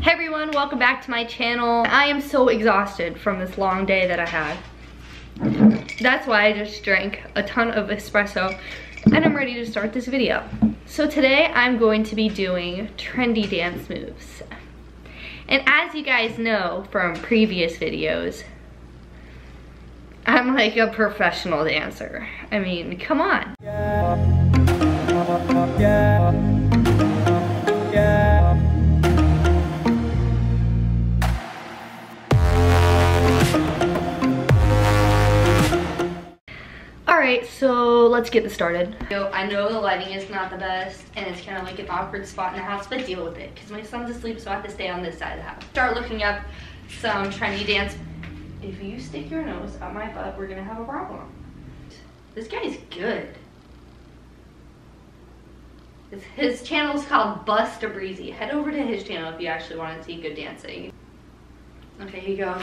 Hey everyone, welcome back to my channel. I am so exhausted from this long day that I had. That's why I just drank a ton of espresso and I'm ready to start this video. So today I'm going to be doing trendy dance moves. And as you guys know from previous videos, I'm like a professional dancer. I mean, come on. Yeah. Let's get this started. I know the lighting is not the best and it's kind of like an awkward spot in the house, but deal with it because my son's asleep so I have to stay on this side of the house. Start looking up some trendy dance. If you stick your nose up my butt, we're gonna have a problem. This guy's good. His channel is called Busta Breezy. Head over to his channel if you actually want to see good dancing. Okay, here you go.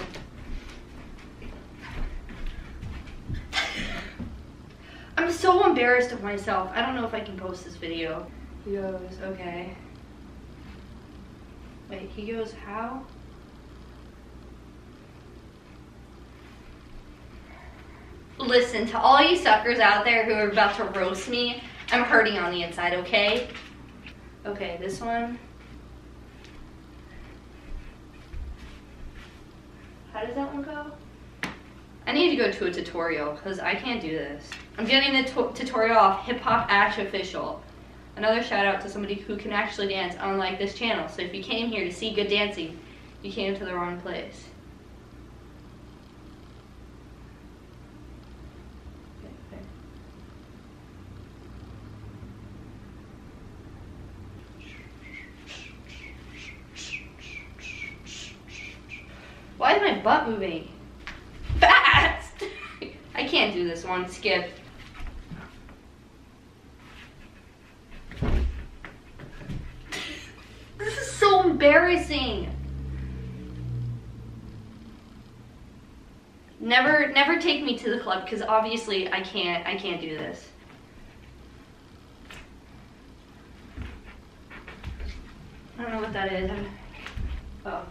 I'm so embarrassed of myself. I don't know if I can post this video. He goes, okay. Wait, he goes, how? Listen, to all you suckers out there who are about to roast me, I'm hurting on the inside, okay? Okay, this one. How does that one go? I need to go to a tutorial because I can't do this. I'm getting the tutorial off Hip Hop Ash Official. Another shout out to somebody who can actually dance unlike this channel. So if you came here to see good dancing, you came to the wrong place. Why is my butt moving? I can't do this one, skip. This is so embarrassing. Never, never take me to the club because obviously I can't, I can't do this. I don't know what that is. Oh.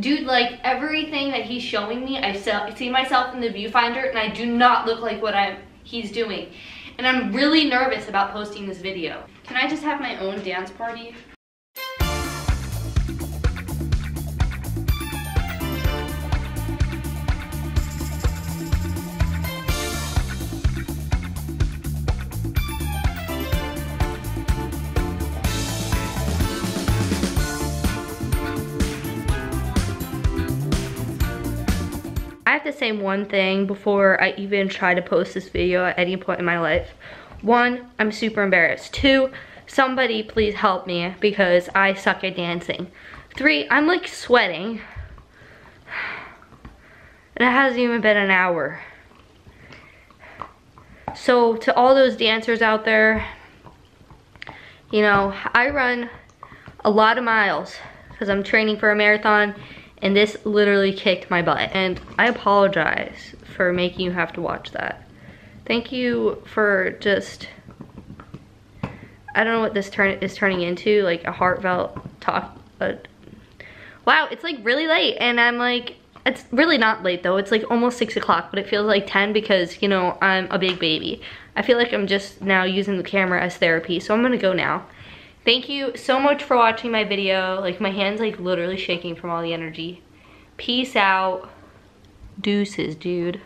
Dude, like everything that he's showing me, I see myself in the viewfinder and I do not look like what I'm he's doing. And I'm really nervous about posting this video. Can I just have my own dance party? Have to say one thing before I even try to post this video at any point in my life. One, I'm super embarrassed. Two, somebody please help me because I suck at dancing. Three, I'm like sweating. And it hasn't even been an hour. So to all those dancers out there, you know, I run a lot of miles because I'm training for a marathon and this literally kicked my butt. And I apologize for making you have to watch that. Thank you for just, I don't know what this turn is turning into, like a heartfelt talk. Wow, it's like really late and I'm like, it's really not late though. It's like almost six o'clock, but it feels like 10 because, you know, I'm a big baby. I feel like I'm just now using the camera as therapy, so I'm gonna go now. Thank you so much for watching my video. Like my hand's like literally shaking from all the energy. Peace out. Deuces, dude.